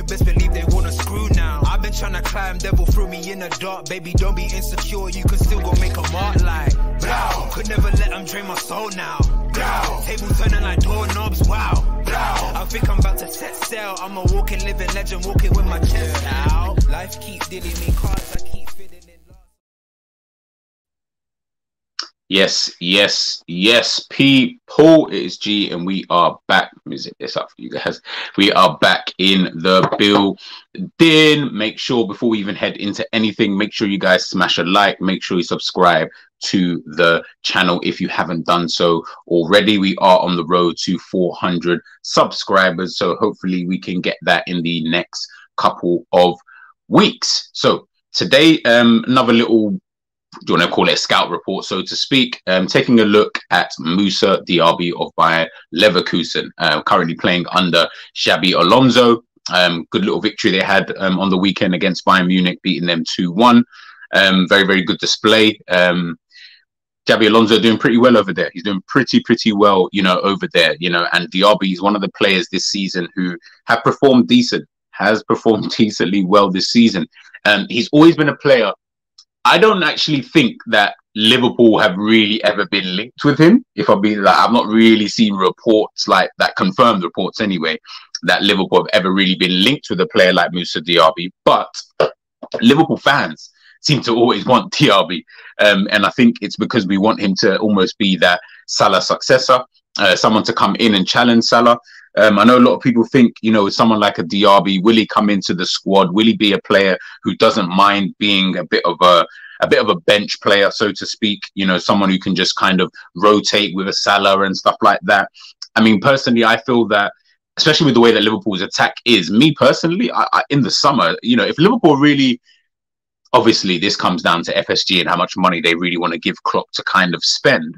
you, best believe they wanna screw now. I've been trying to climb, devil threw me in the dark. Baby, don't be insecure, you can still go make a mark like. Blow. Could never let them drain my soul now. Blow. Table turning like doorknobs, wow. Blow. I think I'm about to set sail. I'm a walking, living legend, walking with my chest out. Life keep dealing me cards, Yes, yes, yes, people. It is G, and we are back. Zip this up for you guys. We are back in the building. Make sure before we even head into anything, make sure you guys smash a like. Make sure you subscribe to the channel if you haven't done so already. We are on the road to 400 subscribers, so hopefully we can get that in the next couple of weeks. So today, um, another little you want to call it a scout report, so to speak, um, taking a look at Moussa Diaby of Bayer Leverkusen, uh, currently playing under Xabi Alonso. Um, good little victory they had um, on the weekend against Bayern Munich, beating them 2 1. Um, very, very good display. Um, Xabi Alonso doing pretty well over there. He's doing pretty, pretty well, you know, over there, you know, and Diaby is one of the players this season who have performed decent, has performed decently well this season. Um, he's always been a player I don't actually think that Liverpool have really ever been linked with him. If I be like, I've not really seen reports like that, confirmed reports anyway, that Liverpool have ever really been linked with a player like Moussa Diaby. But Liverpool fans seem to always want Diaby, um, and I think it's because we want him to almost be that Salah successor, uh, someone to come in and challenge Salah. Um, I know a lot of people think, you know, someone like a Diaby, will he come into the squad? Will he be a player who doesn't mind being a bit of a a bit of a bench player, so to speak? You know, someone who can just kind of rotate with a Salah and stuff like that. I mean, personally, I feel that especially with the way that Liverpool's attack is. Me personally, I, I, in the summer, you know, if Liverpool really, obviously, this comes down to FSG and how much money they really want to give Klopp to kind of spend.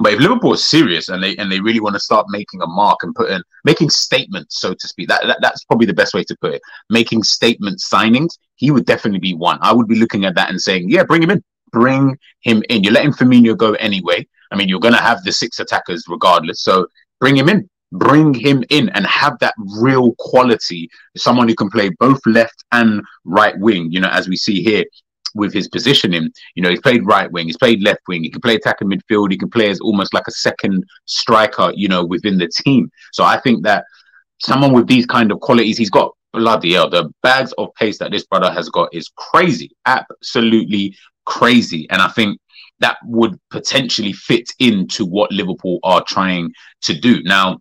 But if Liverpool is serious and they and they really want to start making a mark and putting making statements, so to speak, that, that that's probably the best way to put it. Making statement signings, he would definitely be one. I would be looking at that and saying, yeah, bring him in, bring him in. You're letting Firmino go anyway. I mean, you're going to have the six attackers regardless, so bring him in, bring him in, and have that real quality. Someone who can play both left and right wing. You know, as we see here, with his positioning. You know, he's played right wing, he's played left wing, he can play attacking midfield, he can play as almost like a second striker, you know, within the team. So I think that someone with these kind of qualities, he's got bloody hell. The bags of pace that this brother has got is crazy, absolutely crazy. And I think that would potentially fit into what Liverpool are trying to do. Now,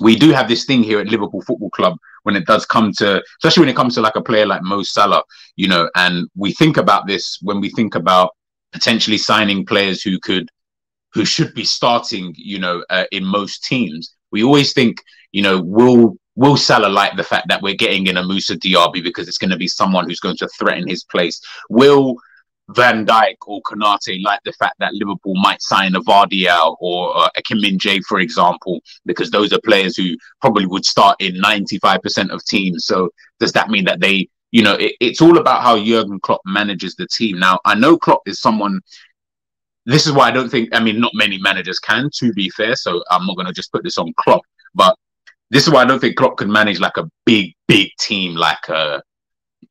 we do have this thing here at Liverpool Football Club when it does come to, especially when it comes to like a player like Mo Salah, you know, and we think about this when we think about potentially signing players who could, who should be starting, you know, uh, in most teams. We always think, you know, will will Salah like the fact that we're getting in a Moussa Diaby because it's going to be someone who's going to threaten his place? Will Van Dijk or Konate like the fact that Liverpool might sign a Gvardiol or uh, a Kim Min Jae, for example, because those are players who probably would start in 95% of teams. So does that mean that they, you know, it, it's all about how Jurgen Klopp manages the team. Now, I know Klopp is someone. This is why I don't think. I mean, not many managers can, to be fair. So I'm not going to just put this on Klopp, but this is why I don't think Klopp can manage like a big, big team like a uh,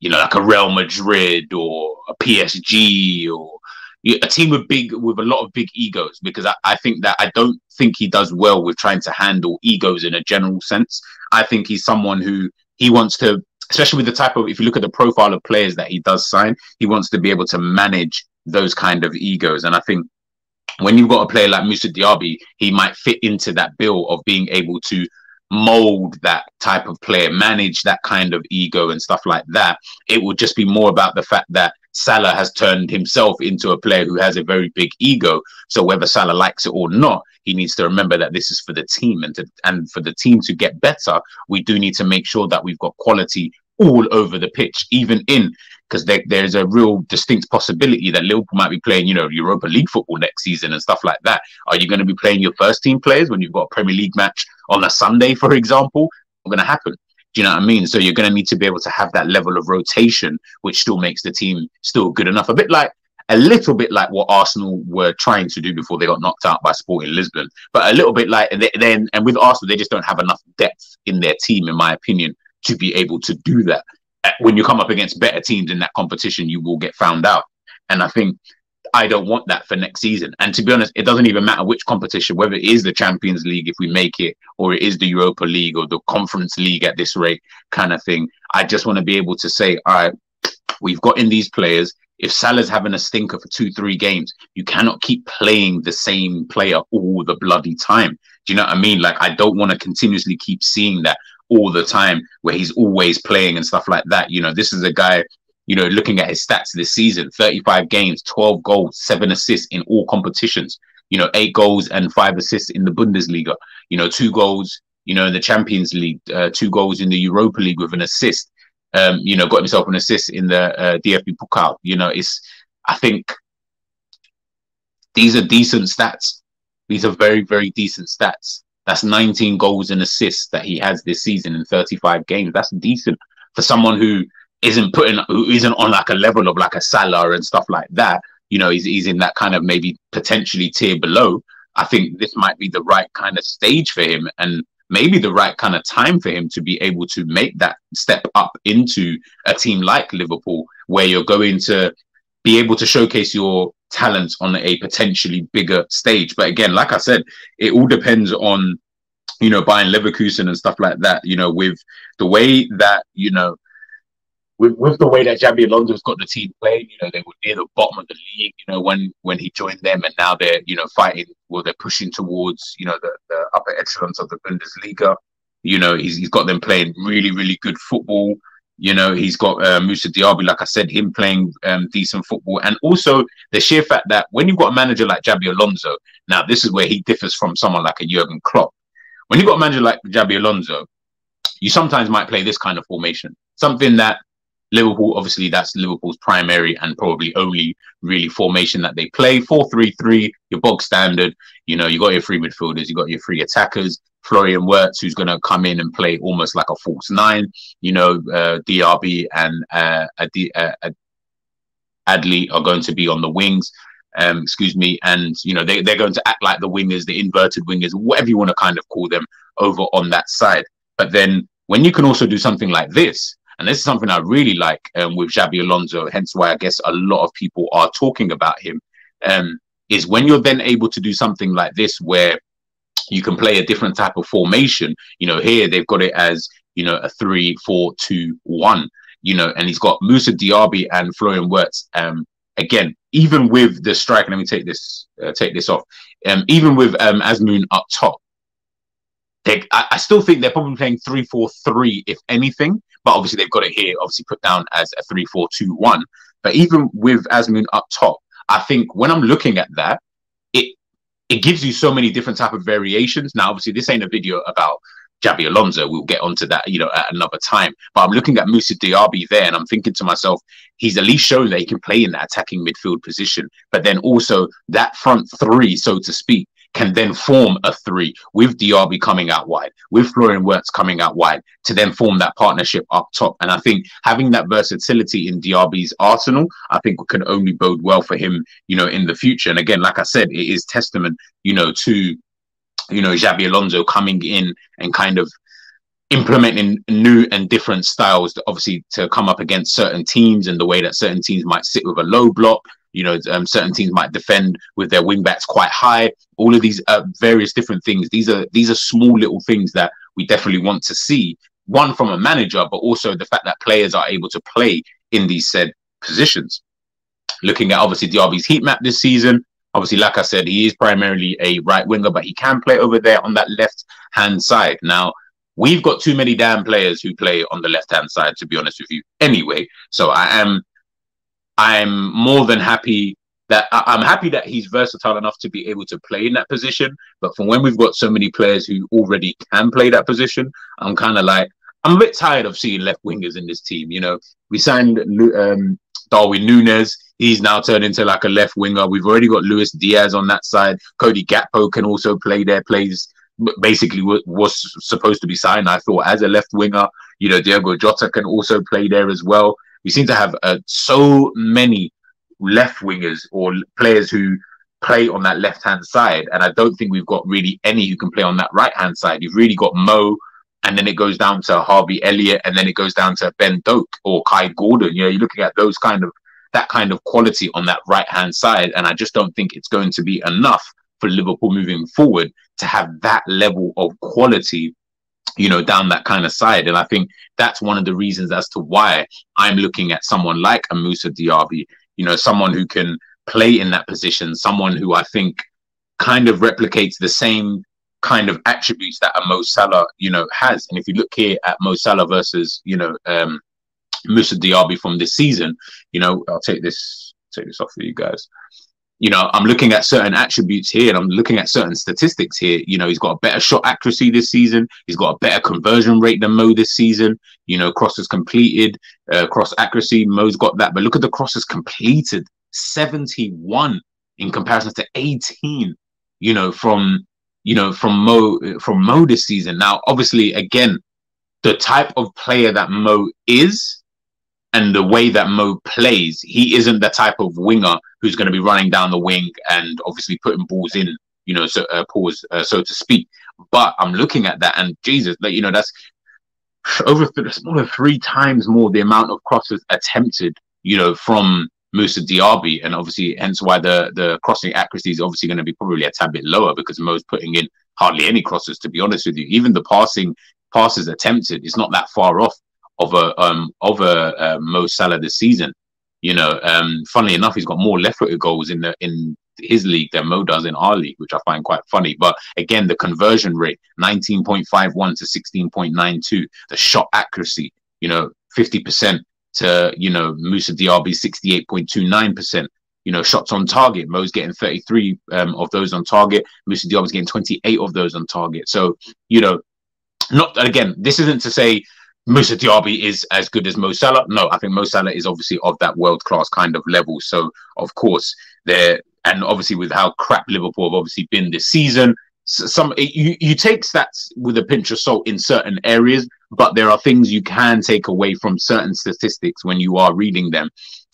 you know, like a Real Madrid or a PSG or a team with big with a lot of big egos because I, I think that I don't think he does well with trying to handle egos in a general sense. I think he's someone who he wants to, especially with the type of if you look at the profile of players that he does sign, he wants to be able to manage those kind of egos. And I think when you've got a player like Moussa Diaby, he might fit into that bill of being able to mold that type of player, manage that kind of ego and stuff like that. It would just be more about the fact that Salah has turned himself into a player who has a very big ego. So whether Salah likes it or not, he needs to remember that this is for the team and to and for the team to get better, we do need to make sure that we've got quality all over the pitch, even in because there, there's a real distinct possibility that Liverpool might be playing, you know, Europa League football next season and stuff like that. Are you going to be playing your first team players when you've got a Premier League match on a Sunday, for example? Not going to happen. Do you know what I mean? So you're going to need to be able to have that level of rotation, which still makes the team still good enough. A bit like a little bit like what Arsenal were trying to do before they got knocked out by Sporting Lisbon, but a little bit like then and with Arsenal they just don't have enough depth in their team, in my opinion, to be able to do that. Uh, when you come up against better teams in that competition, you will get found out, and I think I don't want that for next season. And to be honest, it doesn't even matter which competition, whether it is the Champions League if we make it, or it is the Europa League or the Conference League at this rate, kind of thing. I just want to be able to say, all right, we've got in these players. If Salah's having a stinker for two, three games, you cannot keep playing the same player all the bloody time. Do you know what I mean? Like, I don't want to continuously keep seeing that all the time where he's always playing and stuff like that. You know, this is a guy you know, looking at his stats this season 35 games, 12 goals, seven assists in all competitions, you know, eight goals and five assists in the Bundesliga, you know, two goals, you know, in the Champions League, uh, two goals in the Europa League with an assist, um, you know, got himself an assist in the uh, DFB Pokal. You know, it's, I think these are decent stats. These are very, very decent stats. That's 19 goals and assists that he has this season in 35 games. That's decent for someone who isn't putting who isn't on like a level of like a Salah and stuff like that. You know, he's he's in that kind of maybe potentially tier below. I think this might be the right kind of stage for him and maybe the right kind of time for him to be able to make that step up into a team like Liverpool, where you're going to be able to showcase your talents on a potentially bigger stage. But again, like I said, it all depends on you know Bayern Leverkusen and stuff like that. You know, with the way that you know with, with the way that Xabi Alonso's got the team playing, you know, they were near the bottom of the league, you know, when when he joined them, and now they're, you know, fighting. Well, they're pushing towards, you know, the, the upper echelons of the Bundesliga. You know, he's he's got them playing really, really good football. You know, he's got uh, Moussa Diaby, like I said, him playing um, decent football, and also the sheer fact that when you've got a manager like Xabi Alonso, now this is where he differs from someone like a Jurgen Klopp. When you've got a manager like Xabi Alonso, you sometimes might play this kind of formation, something that Liverpool, obviously, that's Liverpool's primary and probably only really formation that they play. 4 3 3, your bog standard. You know, you got your three midfielders, you got your three attackers. Florian Wirtz, who's going to come in and play almost like a false nine. You know, uh, Diaby and uh, uh, Adli are going to be on the wings. Um, excuse me, and you know they they're going to act like the wingers, the inverted wingers, whatever you want to kind of call them, over on that side. But then when you can also do something like this, and this is something I really like um, with Xabi Alonso, hence why I guess a lot of people are talking about him, um, is when you're then able to do something like this where you can play a different type of formation. You know, here they've got it as, you know, a three, four, two, one, you know, and he's got Moussa Diaby and Florian Wirtz. Um, again, even with the strike, let me take this, uh, take this off. Um, even with um, Azmoun up top, they, I, I, still think they're probably playing three, four, three, if anything. But obviously they've got it here, obviously put down as a three, four, two, one. But even with Azmoun up top, I think when I'm looking at that, it gives you so many different type of variations. Now, obviously, this ain't a video about Xabi Alonso. We'll get onto that, you know, at another time. But I'm looking at Moussa Diaby there, and I'm thinking to myself, he's at least shown that he can play in that attacking midfield position. But then also that front three, so to speak, can then form a three with Diaby coming out wide, with Florian Wirtz coming out wide to then form that partnership up top. And I think having that versatility in Diaby's arsenal, I think can only bode well for him, you know, in the future. And again, like I said, it is testament, you know, to, you know, Xabi Alonso coming in and kind of implementing new and different styles obviously to come up against certain teams and the way that certain teams might sit with a low block you know, um, certain teams might defend with their wing backs quite high. All of these uh, various different things. These are these are small little things that we definitely want to see. One from a manager, but also the fact that players are able to play in these said positions. Looking at obviously Diaby's heat map this season, obviously, like I said, he is primarily a right winger, but he can play over there on that left hand side. Now, we've got too many damn players who play on the left hand side, to be honest with you. Anyway, so I am I'm more than happy that I'm happy that he's versatile enough to be able to play in that position. But from when we've got so many players who already can play that position, I'm kind of like, I'm a bit tired of seeing left wingers in this team. You know, we signed um, Darwin Nunez. He's now turned into like a left winger. We've already got Luis Diaz on that side. Cody Gakpo can also play there, plays basically was supposed to be signed, I thought, as a left winger. You know, Diego Jota can also play there as well. We seem to have uh, so many left wingers or players who play on that left hand side. And I don't think we've got really any who can play on that right hand side. You've really got Mo, and then it goes down to Harvey Elliott, and then it goes down to Ben Doak or Kai Gordon. You know, you're looking at those kind of that kind of quality on that right hand side, and I just don't think it's going to be enough for Liverpool moving forward to have that level of quality you know, down that kind of side. And I think that's one of the reasons as to why I'm looking at someone like a Moussa Diaby, you know, someone who can play in that position, someone who I think kind of replicates the same kind of attributes that a Mo Salah, you know, has. And if you look here at Mo Salah versus, you know, um, Moussa Diaby from this season, you know, I'll take this take this off for you guys you know, I'm looking at certain attributes here and I'm looking at certain statistics here. You know, he's got a better shot accuracy this season. He's got a better conversion rate than Mo this season. You know, crosses completed, uh, cross accuracy. Mo's got that. But look at the crosses completed 71 in comparison to 18, you know, from, you know, from Mo, from Mo this season. Now, obviously, again, the type of player that Mo is and the way that Mo plays, he isn't the type of winger who's going to be running down the wing and obviously putting balls in, you know, so uh, pause, uh, so to speak. But I'm looking at that, and Jesus, like you know, that's over more than three times more the amount of crosses attempted, you know, from Moussa Diaby, and obviously, hence why the the crossing accuracy is obviously going to be probably a tad bit lower because Mo's putting in hardly any crosses. To be honest with you, even the passing passes attempted is not that far off of a um of a uh, Mo Salah this season. You know, um, funnily enough, he's got more left-footed goals in the in his league than Mo does in our league, which I find quite funny. But again, the conversion rate 19.51 to 16.92, the shot accuracy, you know, 50% to you know Moussa Diaby 68.29%. You know, shots on target. Mo's getting 33 um, of those on target. Moussa Diaby's getting 28 of those on target. So, you know, not again, this isn't to say Moussa Diaby is as good as Mo Salah. No, I think Mo Salah is obviously of that world class kind of level. So of course there, and obviously with how crap Liverpool have obviously been this season, some you you take stats with a pinch of salt in certain areas, but there are things you can take away from certain statistics when you are reading them.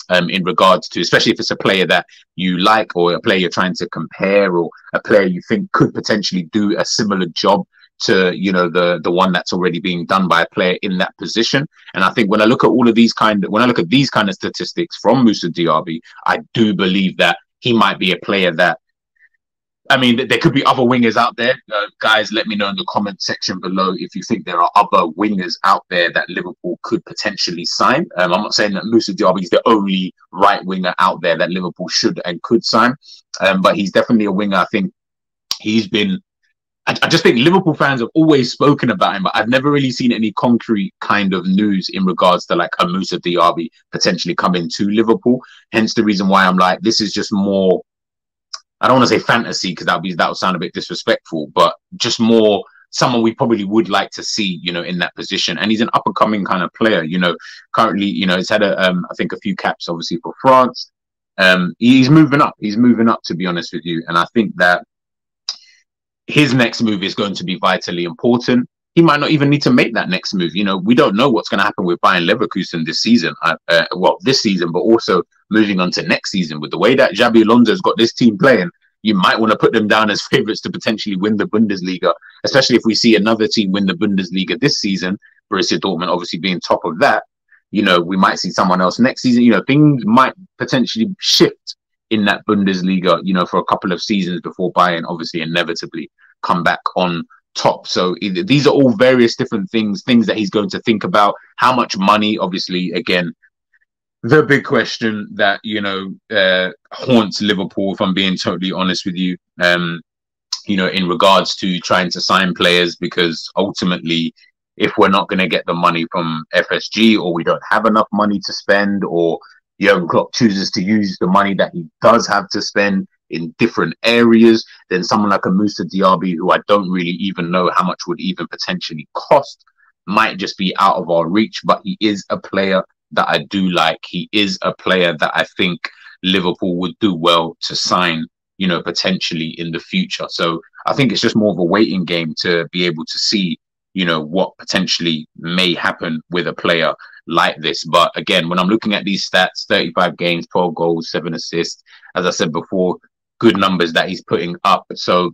Um, in regards to, especially if it's a player that you like or a player you're trying to compare or a player you think could potentially do a similar job to you know the the one that's already being done by a player in that position. And I think when I look at all of these kind of when I look at these kind of statistics from Moussa Diaby, I do believe that he might be a player that. I mean, there could be other wingers out there. Uh, guys, let me know in the comment section below if you think there are other wingers out there that Liverpool could potentially sign. Um, I'm not saying that Moussa Diaby is the only right winger out there that Liverpool should and could sign, um, but he's definitely a winger. I think he's been I, I, just think Liverpool fans have always spoken about him, but I've never really seen any concrete kind of news in regards to like a Moussa Diaby potentially coming to Liverpool. Hence the reason why I'm like, this is just more. I don't want to say fantasy because that would be that would sound a bit disrespectful, but just more someone we probably would like to see, you know, in that position. And he's an up and coming kind of player. You know, currently, you know, he's had a, um, I think a few caps obviously for France. Um, he's moving up. He's moving up, to be honest with you. And I think that his next move is going to be vitally important. He might not even need to make that next move. You know, we don't know what's going to happen with Bayern Leverkusen this season. Uh, uh, well, this season, but also moving on to next season. With the way that Xabi Alonso's got this team playing, you might want to put them down as favourites to potentially win the Bundesliga, especially if we see another team win the Bundesliga this season. Borussia Dortmund obviously being top of that. You know, we might see someone else next season. You know, things might potentially shift in that Bundesliga, you know, for a couple of seasons before Bayern obviously inevitably come back on top. So these are all various different things, things that he's going to think about. How much money, obviously, again, the big question that you know uh, haunts Liverpool. If I'm being totally honest with you, um, you know, in regards to trying to sign players, because ultimately, if we're not going to get the money from FSG, or we don't have enough money to spend, or Jurgen Klopp chooses to use the money that he does have to spend in different areas than someone like a Moussa Diaby, who I don't really even know how much would even potentially cost, might just be out of our reach. But he is a player that I do like. He is a player that I think Liverpool would do well to sign, you know, potentially in the future. So I think it's just more of a waiting game to be able to see you know, what potentially may happen with a player like this. But again, when I'm looking at these stats 35 games, 12 goals, seven assists, as I said before, good numbers that he's putting up. So,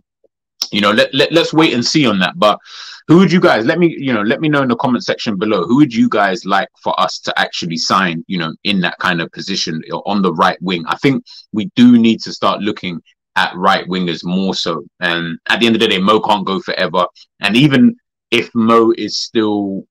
you know, let, let, let's wait and see on that. But who would you guys let me, you know, let me know in the comment section below. Who would you guys like for us to actually sign, you know, in that kind of position on the right wing? I think we do need to start looking at right wingers more so. And at the end of the day, Mo can't go forever. And even if Mo is still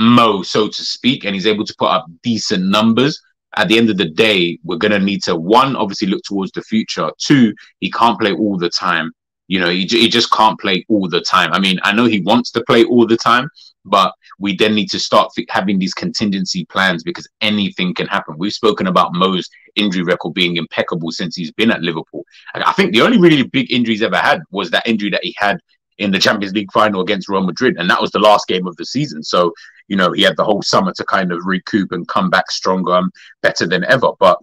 Mo, so to speak, and he's able to put up decent numbers, at the end of the day, we're going to need to one, obviously look towards the future. Two, he can't play all the time. You know, he, he just can't play all the time. I mean, I know he wants to play all the time, but we then need to start having these contingency plans because anything can happen. We've spoken about Mo's injury record being impeccable since he's been at Liverpool. I think the only really big injury he's ever had was that injury that he had in the Champions League final against Real Madrid, and that was the last game of the season. So, you know, he had the whole summer to kind of recoup and come back stronger and better than ever. But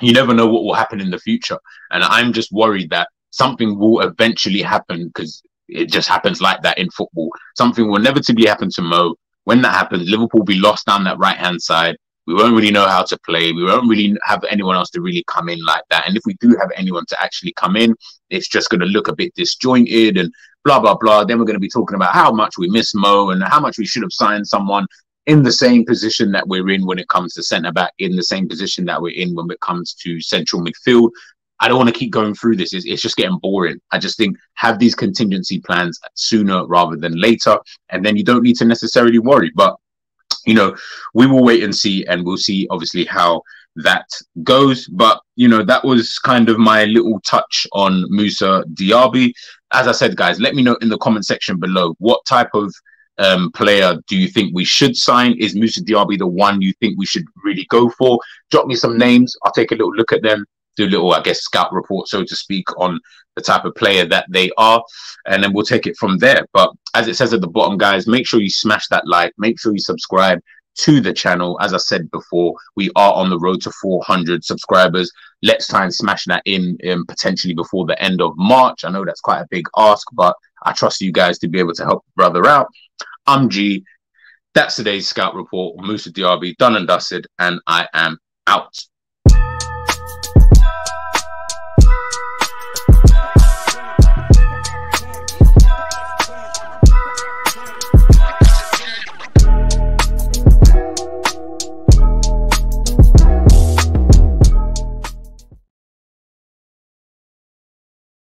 you never know what will happen in the future. And I'm just worried that something will eventually happen because it just happens like that in football. Something will inevitably happen to Mo. When that happens, Liverpool will be lost down that right hand side. We won't really know how to play. We won't really have anyone else to really come in like that. And if we do have anyone to actually come in, it's just going to look a bit disjointed and blah, blah, blah. Then we're going to be talking about how much we miss Mo and how much we should have signed someone in the same position that we're in when it comes to centre back, in the same position that we're in when it comes to central midfield. I don't want to keep going through this. It's, it's, just getting boring. I just think have these contingency plans sooner rather than later, and then you don't need to necessarily worry. But you know, we will wait and see, and we'll see obviously how that goes. But you know, that was kind of my little touch on Moussa Diaby. As I said, guys, let me know in the comment section below what type of um, player do you think we should sign? Is Moussa Diaby the one you think we should really go for? Drop me some names. I'll take a little look at them do little, I guess, scout report, so to speak, on the type of player that they are, and then we'll take it from there. But as it says at the bottom, guys, make sure you smash that like, make sure you subscribe to the channel. As I said before, we are on the road to 400 subscribers. Let's try and smash that in um, potentially before the end of March. I know that's quite a big ask, but I trust you guys to be able to help brother out. I'm G. That's today's scout report. Moussa Diaby, done and dusted, and I am out.